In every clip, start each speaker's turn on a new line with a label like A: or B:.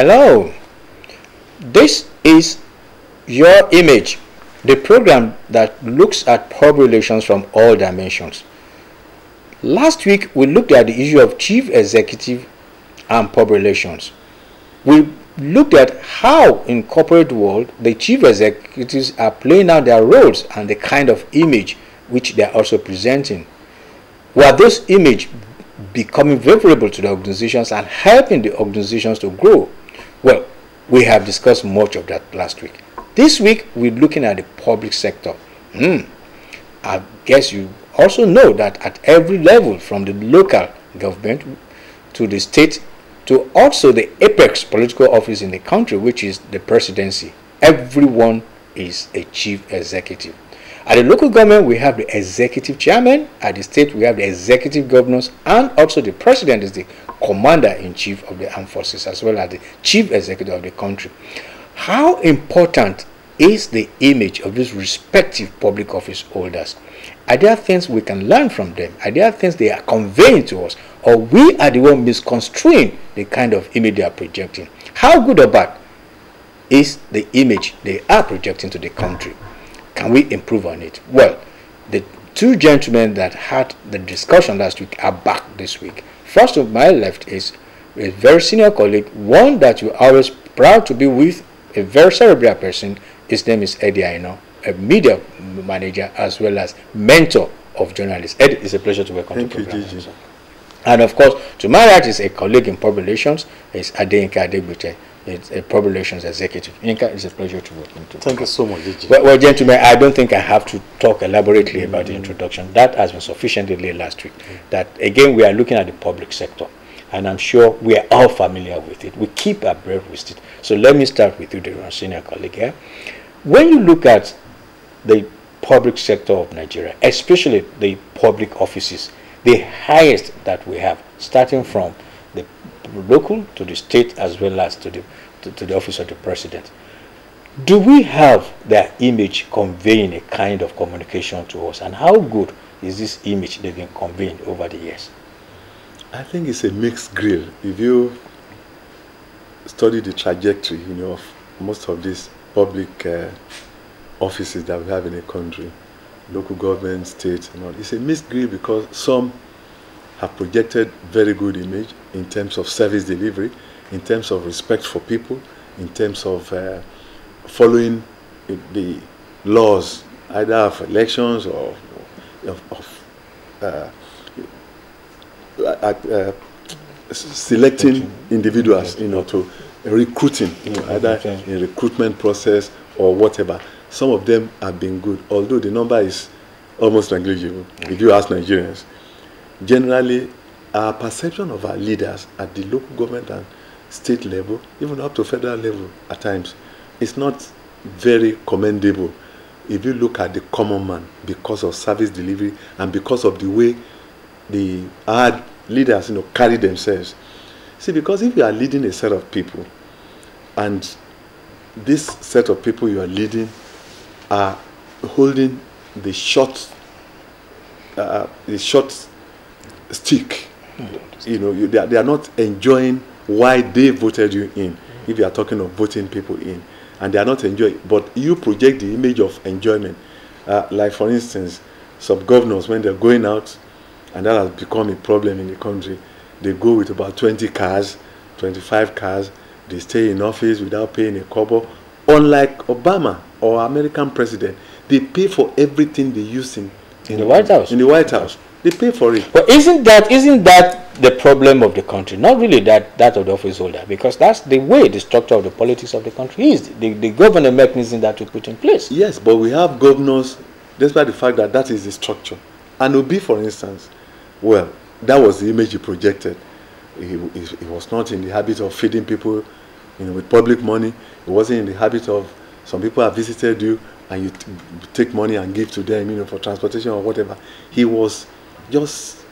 A: Hello. This is Your Image, the program that looks at public relations from all dimensions. Last week, we looked at the issue of chief executive and public relations. We looked at how in corporate world the chief executives are playing out their roles and the kind of image which they are also presenting. Were those image becoming favorable to the organizations and helping the organizations to grow? Well, we have discussed much of that last week. This week, we're looking at the public sector. Hmm. I guess you also know that at every level, from the local government to the state to also the apex political office in the country, which is the presidency, everyone is a chief executive. At the local government, we have the executive chairman. At the state, we have the executive governors, and also the president is the commander in chief of the armed forces, as well as the chief executive of the country. How important is the image of these respective public office holders? Are there things we can learn from them? Are there things they are conveying to us? Or we are the one misconstruing the kind of image they are projecting? How good or bad is the image they are projecting to the country? Can we improve on it? Well, the two gentlemen that had the discussion last week are back this week. First of my left is a very senior colleague, one that you're always proud to be with, a very cerebral person. His name is Eddie Aino, a media manager as well as mentor of journalists. Eddie, it's a pleasure to welcome
B: Thank
A: to the program.
B: Gigi.
A: And of course, to my right is a colleague in public relations, is Adeyinka Adegbite, it's a public relations executive. Yinka, it's a pleasure to welcome to.
B: Thank you so much.
A: Well, well, gentlemen, I don't think I have to talk elaborately about the introduction. That has been sufficiently laid last week. That again, we are looking at the public sector, and I'm sure we are all familiar with it. We keep abreast with it. So let me start with you, the senior colleague here. When you look at the public sector of Nigeria, especially the public offices, the highest that we have, starting from local to the state as well as to the to, to the office of the president. Do we have their image conveying a kind of communication to us, and how good is this image they've been conveying over the years?
B: I think it's a mixed grill. If you study the trajectory, you know, of most of these public uh, offices that we have in the country, local government, state, and all, it's a mixed grill because some have projected very good image in terms of service delivery, in terms of respect for people, in terms of uh, following the laws, either of elections or of, of uh, uh, selecting individuals, you know, to recruiting, you know, either in recruitment process or whatever. Some of them have been good, although the number is almost negligible. If you ask Nigerians, generally, our perception of our leaders at the local government and state level, even up to federal level at times, is not very commendable. If you look at the common man because of service delivery and because of the way the our leaders you know carry themselves. See because if you are leading a set of people and this set of people you are leading are holding the short uh, the short stick. You know you, they, are, they are not enjoying why they voted you in if you are talking of voting people in. And they are not enjoying but you project the image of enjoyment. Uh, like for instance some governors when they're going out and that has become a problem in the country they go with about 20 cars 25 cars. They stay in office without paying a kobo. Unlike obama or american president they pay for everything they use in,
A: In the White House.
B: in the white house they pay for it
A: But isn't that isn't that the problem of the country? Not really that that of the office holder, because that's the way the structure of the politics of the country is. The, the government mechanism that we put in place.
B: Yes, but we have governors, despite the fact that that is the structure. And Obi, for instance, well, that was the image he projected. He, he, he was not in the habit of feeding people you know, with public money. He wasn't in the habit of, some people have visited you and you t- take money and give to them you know, for transportation or whatever. He was just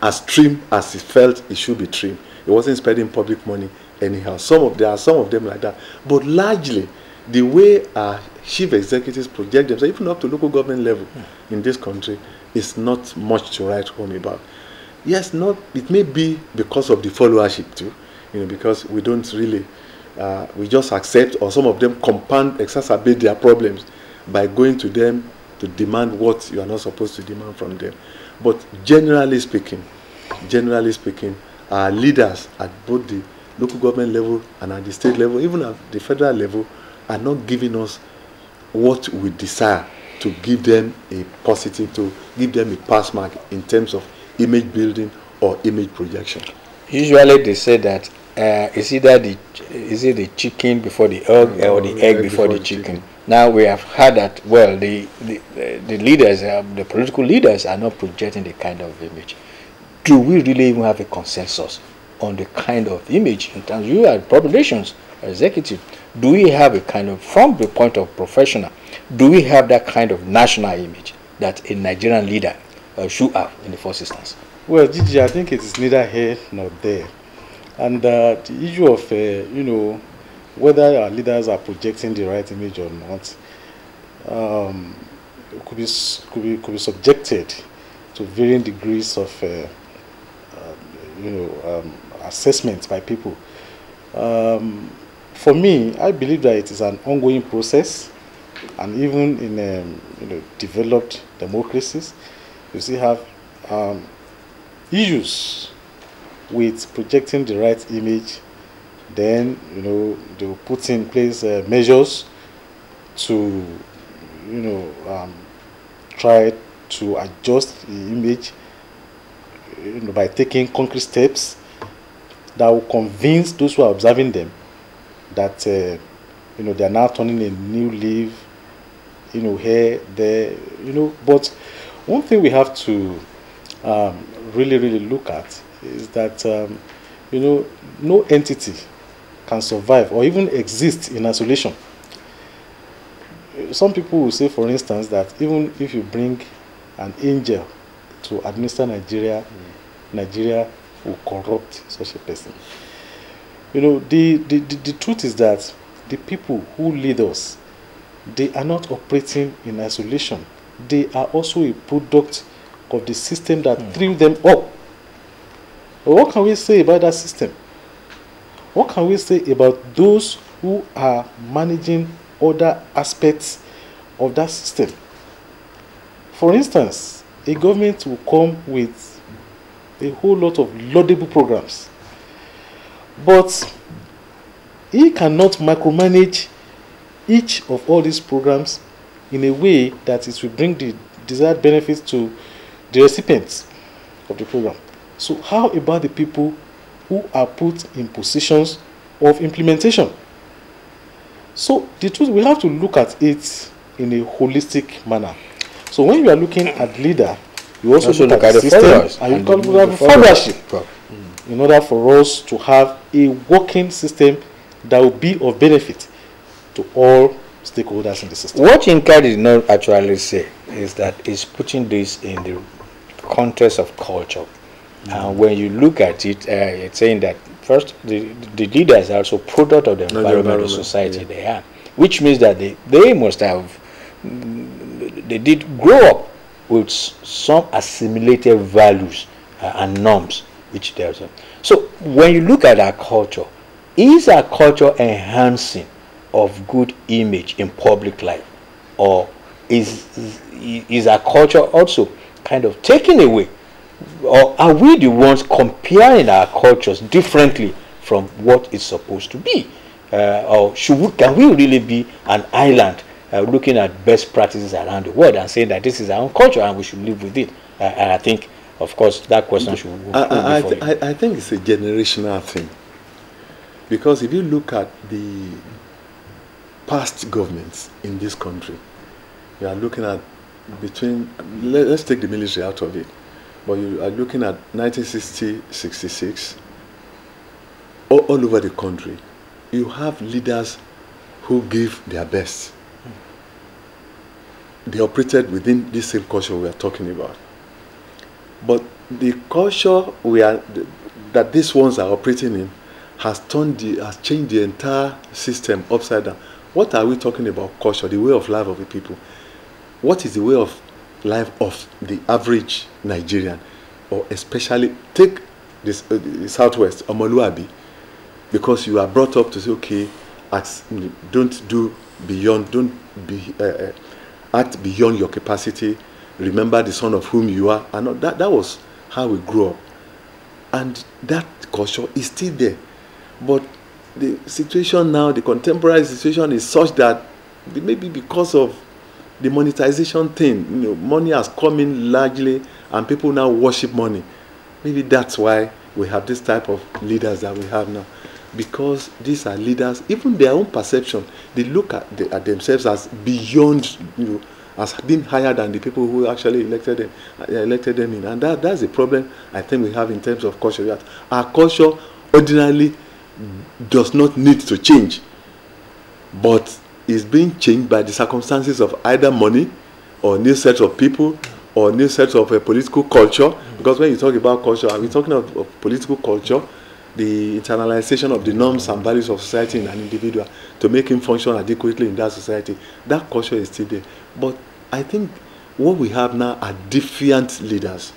B: as trim as he felt he should be trim. He wasn't spending public money anyhow. Some of there are some of them like that, but largely the way our chief executives project themselves, even up to local government level in this country, is not much to write home about. Yes, not it may be because of the followership too, you know, because we don't really uh, we just accept, or some of them compound, exacerbate their problems by going to them to demand what you are not supposed to demand from them. But generally speaking, generally speaking, our leaders at both the local government level and at the state level, even at the federal level, are not giving us what we desire to give them a positive, to give them a pass mark in terms of image building or image projection.
A: Usually they say that uh, is either the is it the chicken before the egg or the egg before, the chicken. Now we have heard that well the the, the leaders uh, the political leaders are not projecting the kind of image. Do we really even have a consensus on the kind of image in terms you are public relations executive? Do we have a kind of from the point of professional? Do we have that kind of national image that a Nigerian leader uh, should have in the first instance?
C: Well, Gigi, I think it is neither here nor there. And uh, the issue of, uh, you know, whether our leaders are projecting the right image or not, um, could be could be could be subjected to varying degrees of, uh, uh, you know, um, assessment by people. Um, for me, I believe that it is an ongoing process, and even in um, you know developed democracies, you still have um, issues with projecting the right image, then you know they will put in place uh, measures to you know um, try to adjust the image you know, by taking concrete steps that will convince those who are observing them that uh, you know they are now turning a new leaf you know here there you know. But one thing we have to um, really really look at is that um, you know no entity can survive or even exist in isolation. Some people will say, for instance, that even if you bring an angel to administer Nigeria, mm. Nigeria will corrupt such a person. You know, the, the, the, the truth is that the people who lead us, they are not operating in isolation. They are also a product of the system that mm. threw them up but what can we say about that system? What can we say about those who are managing other aspects of that system? For instance, a government will come with a whole lot of laudable programs, but he cannot micromanage each of all these programs in a way that it will bring the desired benefits to the recipients of the program. So how about the people who are put in positions of implementation? So the truth, we have to look at it in a holistic manner. So when you are looking at leader, you also, also look, look, at, the system and you look at followership in order for us to have a working system that will be of benefit to all stakeholders in the system.
A: What Yinka did not actually say is that he's putting this in the context of culture. And when you look at it, uh, it's saying that first the, the leaders are also product of the environment, of society yeah. they are, which means that they, they must have they did grow up with some assimilated values uh, and norms which they there's so when you look at our culture is our culture enhancing of good image in public life or is is our culture also kind of taking away or are we the ones comparing our cultures differently from what it's supposed to be? Uh, or should we, can we really be an island uh, looking at best practices around the world and saying that this is our own culture and we should live with it? Uh, and I think, of course, that question should.
B: I, I, th I, I think it's a generational thing, because if you look at the past governments in this country, you are looking at between. Let, let's take the military out of it but you are looking at 1960, 66, all, all over the country, you have leaders who give their best. They operated within this same culture we are talking about. But the culture we are, that these ones are operating in has turned the, has changed the entire system upside down. What are we talking about culture, the way of life of the people? What is the way of life of the average Nigerian, or especially take this uh, the southwest Omoluabi. because you are brought up to say, okay, act, don't do beyond, don't be, uh, uh, act beyond your capacity. Remember the son of whom you are. And that, that was how we grew up. And that culture is still there. But the situation now, the contemporary situation is such that maybe because of the monetization thing, you know, money has come in largely and people now worship money. Maybe that's why we have this type of leaders that we have now. Because these are leaders, even their own perception, they look at, the, at themselves as beyond, you know, as being higher than the people who actually elected them, uh, elected them in. And that, that's a problem I think we have in terms of culture. Our culture ordinarily does not need to change, but is being changed by the circumstances of either money or new sets of people or new sets of uh, political culture. Because when you talk about culture, are we talking of, of, political culture? The internalization of the norms and values of society in an individual to make him function adequately in that society. That culture is still there. But I think what we have now are defiant leaders.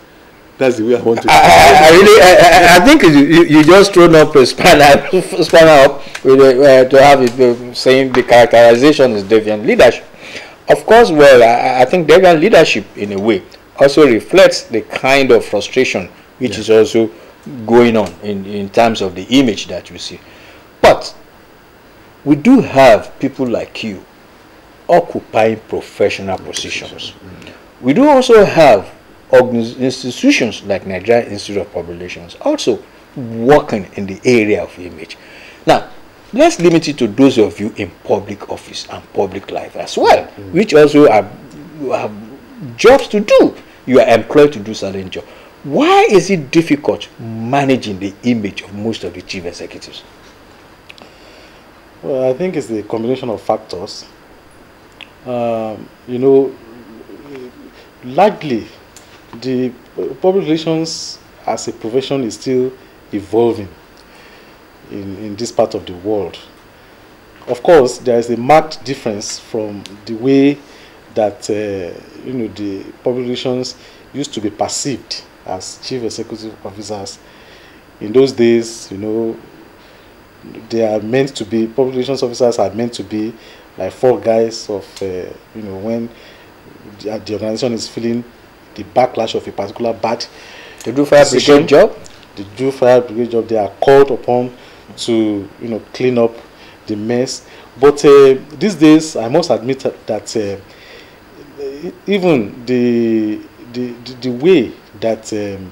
B: That's the way I want to.
A: I, I really, I, I think you, you just thrown up a spanner, spanner up with, uh, to have it uh, saying the characterization is deviant leadership. Of course, well, I, I think deviant leadership, in a way, also reflects the kind of frustration which yeah. is also going on in, in terms of the image that we see. But we do have people like you occupying professional positions. We do also have institutions like Nigeria Institute of Public Relations also working in the area of image. Now, let's limit it to those of you in public office and public life as well, mm. which also have, have jobs to do. You are employed to do certain job. Why is it difficult managing the image of most of the chief executives?
C: Well, I think it's the combination of factors. Um, you know, largely the public relations as a profession is still evolving in, in this part of the world. Of course, there is a marked difference from the way that uh, you know the public relations used to be perceived as chief executive officers. In those days, you know, they are meant to be public relations officers are meant to be like four guys of uh, you know when the, the organization is feeling the backlash of a particular bad
A: they do fire brigade job.
C: They do fire brigade job they are called upon to you know clean up the mess. But uh, these days i must admit that uh, even the, the the the way that um,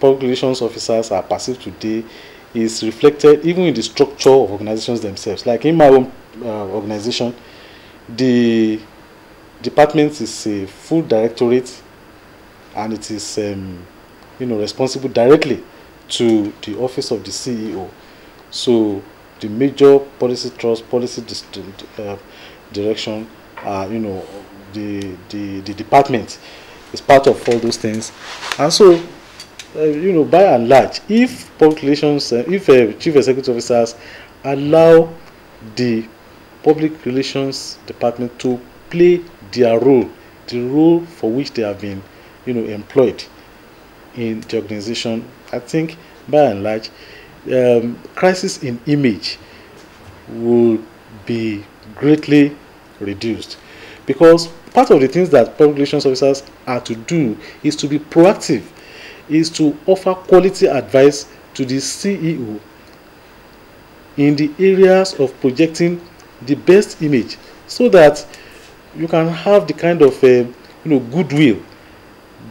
C: public relations officers are perceived today is reflected even in the structure of organizations themselves. Like in my own uh, organization the department is a full directorate and it is um, you know responsible directly to the office of the CEO. So the major policy trust, policy uh, direction, uh, you know, the, the the department is part of all those things, and so. Uh, you know, by and large, if public relations, uh, if uh, chief executive officers allow the public relations department to play their role, the role for which they have been you know employed in the organization. I think by and large um, crisis in image will be greatly reduced. Because part of the things that public relations officers are to do is to be proactive is to offer quality advice to the ceo in the areas of projecting the best image so that you can have the kind of uh, you know goodwill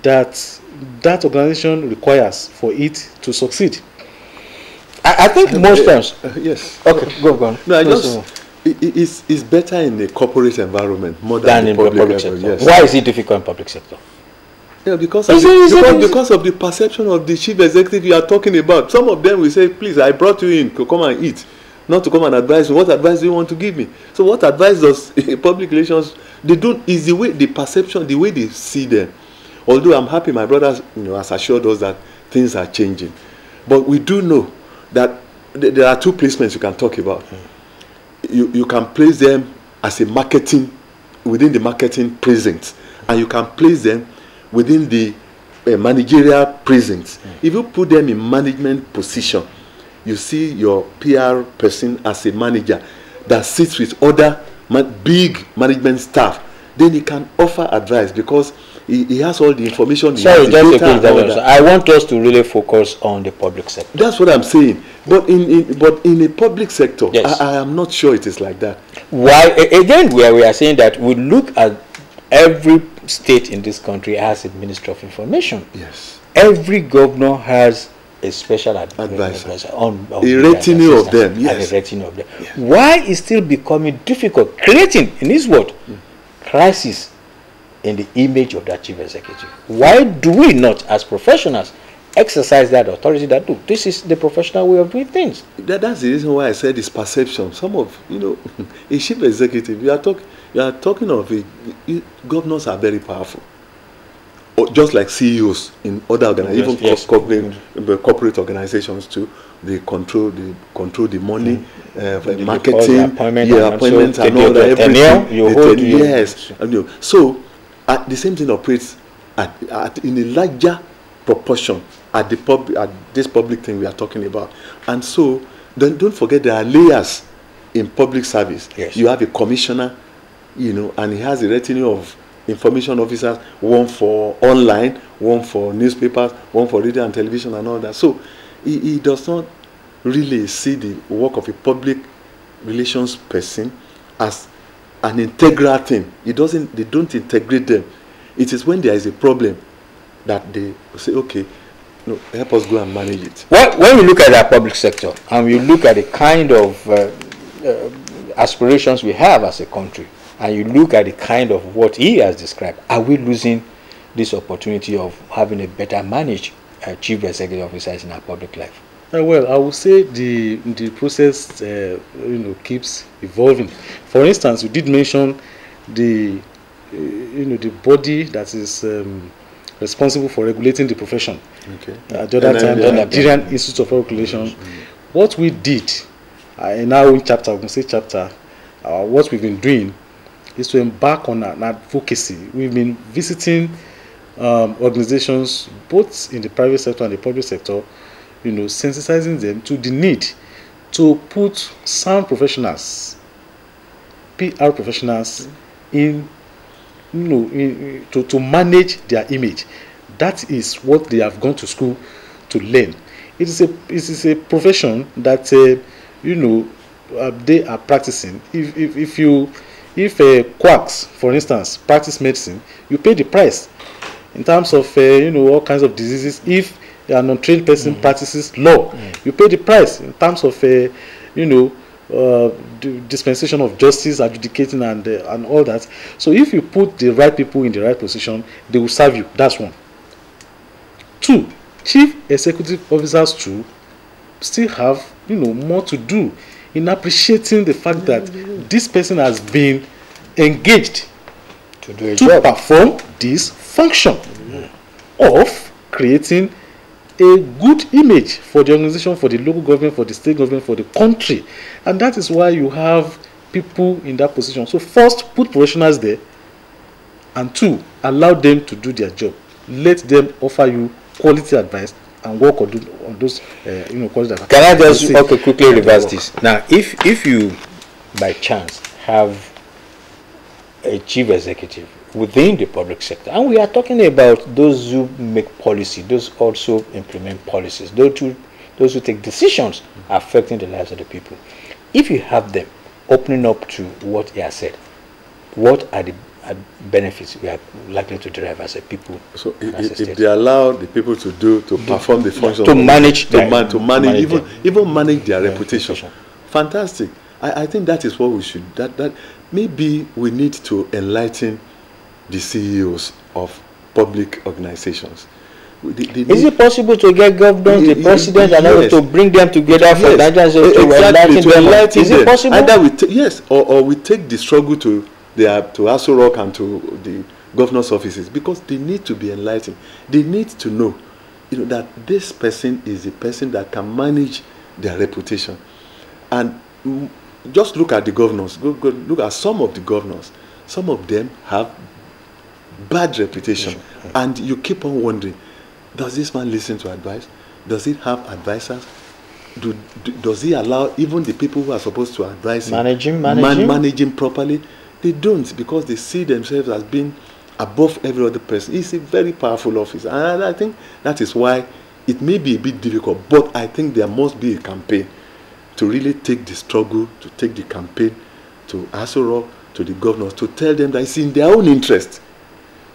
C: that that organization requires for it to succeed.
A: I, I think uh, most times.
B: Uh, yes.
A: Okay, go, go on.
B: No, I just. It, it's, it's better in the corporate environment more than, than in the public, public
A: sector. Yes. Why is it difficult in public sector?
B: Yeah, because of, the, because, because of the perception of the chief executive you are talking about. Some of them will say, please, I brought you in to come and eat, not to come and advise me. What advice do you want to give me? So what advice does public relations, they don't, is the way, the perception, the way they see them. Although I'm happy my brothers you know, has assured us that things are changing. But we do know that th there are two placements you can talk about. Mm. You, you can place them as a marketing, within the marketing presence, and you can place them within the uh, managerial presence. Mm. If you put them in management position, you see your PR person as a manager that sits with other big management staff, then he can offer advice because he, he has all the information.
A: Sorry,
B: has the
A: just a quick intervention. I want us to really focus on the public sector.
B: That's what I'm saying. But in, in but in a public sector,
A: Yes.
B: I, I am not sure it is like that.
A: Why again where we are saying that we look at every state in this country has a ministry of information.
B: Yes.
A: Every governor has a special ad-
B: Advisor.
A: on, on
B: A
A: the
B: retinue of them, yes.
A: a retinue of them. Why is still becoming difficult creating in his word crisis in the image of that chief executive? Why do we not, as professionals, exercise that authority that look, this is the professional way of doing things?
B: That, that's the reason why I said it's perception. Some of you know, a chief executive. You are talking. You are talking of a, you- governors are very powerful. Or just like CEOs in other organizations,
A: Yes,
B: even
A: yes.
B: corporate, uh, corporate organizations too. They control. They control the money, uh, for
A: The
B: marketing,
A: appointment,
B: yeah,
A: and
B: appointments and
A: take
B: all that.
A: tenure,
B: Everything.
A: you
B: The
A: hold
B: ten- yes, and, you know, so uh, the same thing operates at, at in a larger proportion at the pub at this public thing we are talking about. And so don't, don't forget there are layers in public service.
A: Yes.
B: you have a commissioner you know and he has a retinue of information officers one for online one for newspapers one for radio and television and all that. So he, he does not really see the work of a public relations person as an integral thing. He doesn't they don't integrate them. It is when there is a problem that they say okay no help us go and manage it.
A: Well, when we look at our public sector and we look at the kind of uh, uh, aspirations we have as a country, and you look at the kind of what he has described, are we losing this opportunity of having a better managed uh, chief executive officers in our public life?
C: Uh, well, I would say the the process, uh, you know, keeps evolving. For instance, you did mention the, uh, you know, the body that is um, responsible for regulating the profession.
B: okay
C: Uh, the other
B: And
C: time, the
B: yeah.
C: Nigerian Institute of Regulation. What we did uh, in our own chapter, we can say chapter, uh, what we've been doing is to embark on an advocacy. We've been visiting um, organizations both in the private sector and the public sector, you know, sensitizing them to the need to put sound professionals, PR professionals, in, you know, in, to, to manage their image. That is what they have gone to school to learn. It is a it is a profession that uh, you know uh, they are practicing. If if, if you if uh, quacks, for instance, practice medicine, you pay the price in terms of uh, you know all kinds of diseases. If a non-trained person practices law, you pay the price in terms of uh, you know uh, dispensation of justice, adjudicating, and uh, and all that. So if you put the right people in the right position, they will serve you. That's one. Two, chief executive officers too still have you know more to do in appreciating the fact that this person has been engaged
A: To do a
C: to
A: job.
C: perform this function of creating a good image for the organization, for the local government, for the state government, for the country. And that is why you have people in that position. So, first, put professionals there, and two, allow them to do their job. Let them offer you quality advice and work on, on those, uh, you know, quality advice.
A: Can I just okay quickly reverse this? Now, if if you by chance have a chief executive within the public sector, and we are talking about those who make policy, those also implement policies, those who those who take decisions affecting the lives of the people. If you have them opening up to what he has said, what are the uh, benefits we are likely to derive as a people?
B: so i-
A: as a
B: i- if they allow the people to do to perform the function
A: to manage
B: to,
A: their-
B: man, to manage,
A: manage
B: even
A: them.
B: even manage their
A: Their
B: reputation.
A: reputation.
B: fantastic I, I think that is what we should that that maybe we need to enlighten the ceos of public organizations they- they
A: Is it possible to get governors, the president, and
B: yes.
A: to bring them together for
B: Yes,
A: Nigerians
B: e-
A: to
B: exactly,
A: enlighten
B: to enlighten
A: Is
B: them.
A: it possible?
B: Either we yes, or, or we take the struggle to their to Aso Rock and to the governor's offices because they need to be enlightened. They need to know, you know, that this person is a person that can manage their reputation, and mm, just look at the governors. Go, go look at some of the governors. Some of them have bad reputation, and you keep on wondering, does this man listen to advice? Does he have advisors? do, do, does he allow even the people who are supposed to advise him
A: Managing,
B: man-
A: managing?
B: managing properly? They don't because they see themselves as being above every other person. He's a very powerful officer, and I think that is why it may be a bit difficult. But I think there must be a campaign to really take the struggle, to take the campaign to Aso Rock, to the governors, to tell them that it's in their own interest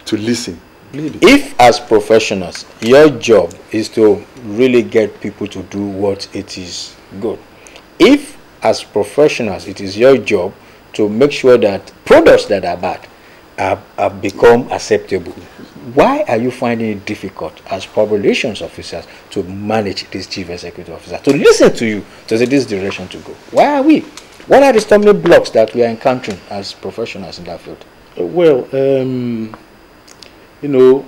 B: to listen. Maybe.
A: if as professionals your job is to really get people to do what it is good if as professionals it is your job to make sure that products that are bad have, have become acceptable why are you finding it difficult as relations officers to manage this chief executive officer to listen to you to say this is direction to go why are we what are the stumbling blocks that we are encountering as professionals in that field
C: Well, um, you know,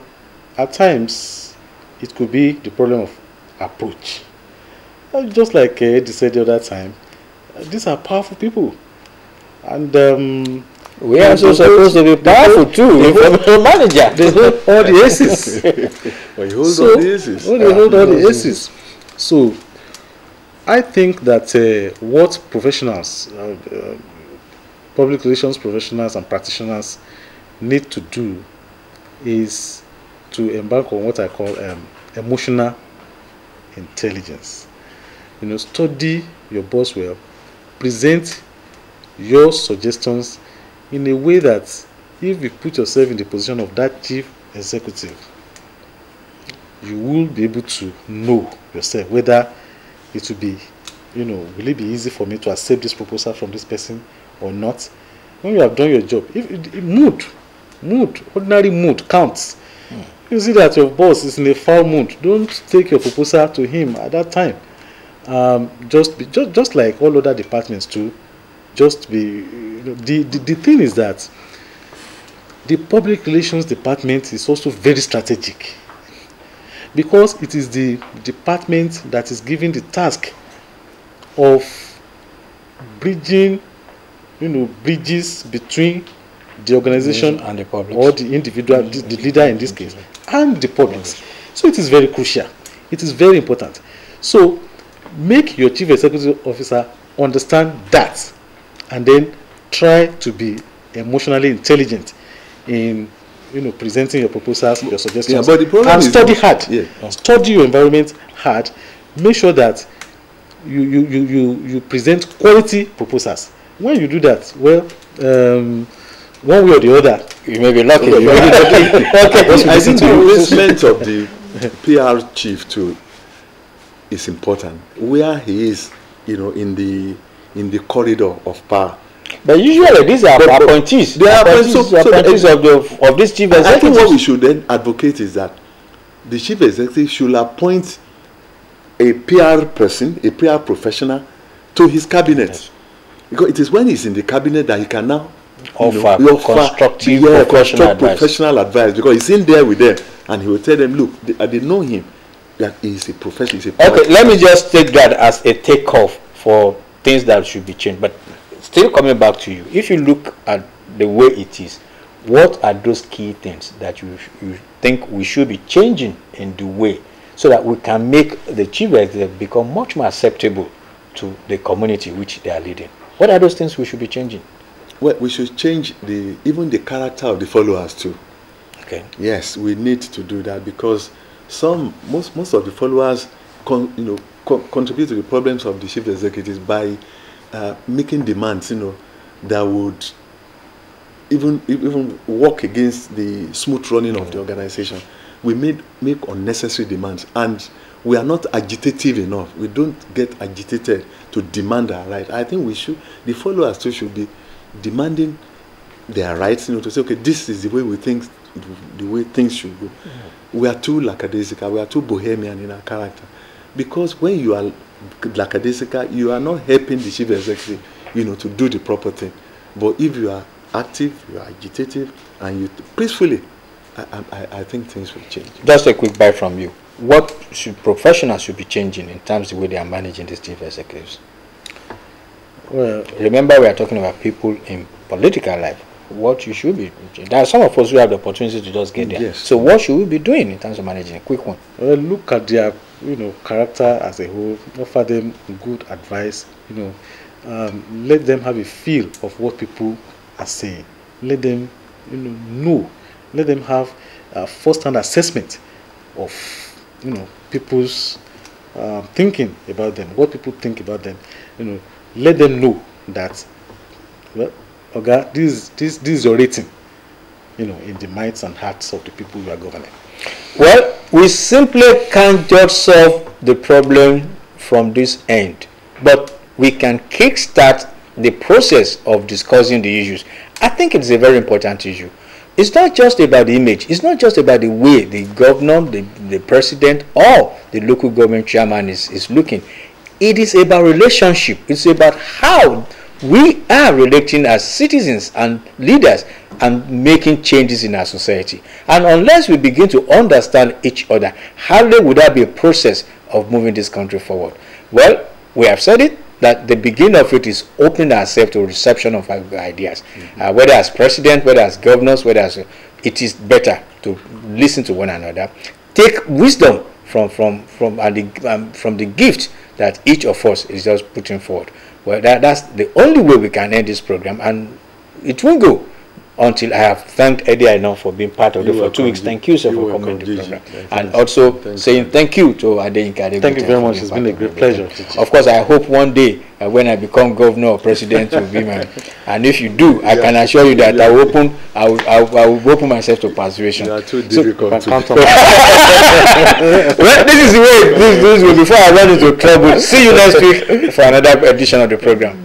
C: at times it could be the problem of approach. Just like uh, Eddie said the other time, uh, these are powerful people, and um,
A: we are also supposed to be powerful too if we're a manager
C: they hold all the aces.
B: But you hold
C: So-
B: on the aces.
C: Oh, they hold all the aces. So, I think that uh, what professionals, uh, uh, public relations professionals and practitioners need to do is to embark on what I call um, emotional intelligence. You know, study your boss well, present your suggestions in a way that if you put yourself in the position of that chief executive, you will be able to know yourself whether it will be, you know, will it be easy for me to accept this proposal from this person or not. When you have done your job, if, if mood, mood, ordinary mood counts. You see that your boss is in a foul mood. Don't take your proposal to him at that time. Um, just be just, just like all other departments too. Just be the, the the thing is that the public relations department is also very strategic because it is the department that is given the task of bridging you know bridges between the organization
A: and the public.
C: or the individual the, the leader in this case and the public. So it is very crucial. It is very important. So make your chief executive officer understand that and then try to be emotionally intelligent in you know presenting your proposals your suggestions.
B: But the problem
C: and
B: is-
C: study hard.
B: Yeah.
C: study your environment hard. Make sure that you you you you you present quality proposals. When you do that well um, one way or the other
A: you may be lucky
C: Okay,
B: I
C: I
B: think the placement of the PR chief too is important. Where he is, you know, in the in the corridor of power.
A: But usually these are
B: But-
A: appointees.
B: they are
A: appointees,
B: so- so
A: appointees
B: the-
A: of the of this chief
B: I think what we should then advocate is that the chief executive should appoint a PR person, a PR professional, to his cabinet. Because it is when he's in the cabinet that he can now you
A: Offer
B: know,
A: constructive
B: yeah,
A: professional advice.
B: professional advice because he's in there with them and he will tell them, look, they, uh, they know him that he's a professional. He's a
A: Okay, let me just take that as a takeoff for things that should be changed. But still coming back to you, if you look at the way it is, what are those key things that you, you think we should be changing in the way so that we can make the chief executive become much more acceptable to the community which they are leading? What are those things we should be changing?
B: Well, we should change the even the character of the followers too.
A: Okay.
B: Yes, we need to do that because some most most of the followers con, you know co- contribute to the problems of the chief executives by uh, making demands you know that would even even work against the smooth running of the organization. We made make unnecessary demands and we are not agitative enough. We don't get agitated to demand our right. I think we should the followers too should be demanding their rights, you know, to say, okay, this is the way we think, the way things should go. Mm. We are too lackadaisical, we are too bohemian in our character. Because when you are lackadaisical, you are not helping the chief executive, you know, to do the proper thing. But if you are active, you are agitative, and you peacefully, I, I, I think things will change.
A: Just a quick bite from you. What should professionals should be changing in terms of the way they are managing these chief executives?
C: Well
A: Remember, we are talking about people in political life. What you should be. There are some of us who have the opportunity to just get there.
B: Yes.
A: So, what should we be doing in terms of managing? A quick one.
C: well look at their you know character as a whole, offer them good advice, you know, um, let them have a feel of what people are saying. Let them you know know. Let them have a first-hand assessment of you know people's uh, thinking about them, what people think about them. You know, let them know that well, okay, this this this is your rating. You know, in the minds and hearts of the people you are governing.
A: Well, we simply can't just solve the problem from this end, but we can kickstart the process of discussing the issues. I think it's a very important issue. It's not just about the image. It's not just about the way the governor, the, the president, or the local government chairman is, is looking. It is about relationship. It's about how we are relating as citizens and leaders and making changes in our society. And unless we begin to understand each other, hardly would that be a process of moving this country forward. Well, we have said it that the beginning of it is opening ourselves to reception of ideas, mm-hmm. uh, whether as president, whether as governors, whether as it is better to listen to one another, take wisdom from from from and the, um, from the gift that each of us is just putting forward. Well, that, that's the only way we can end this program, and it will go until I have thanked Eddie enough for being part of it for two weeks. Thank you, sir, for coming to the program. and also thank saying you. thank you to Adeyinka.
C: Thank you very much. It's been a great pleasure.
A: Of course, I hope one day uh, when I become governor or president will be my, and if you do, I yeah. can assure you that yeah. I will open, I will, I will, I will open myself to persuasion.
B: You are too difficult so, to
A: well, this is the way this, this will before I run into trouble. See you next week for another edition of the program.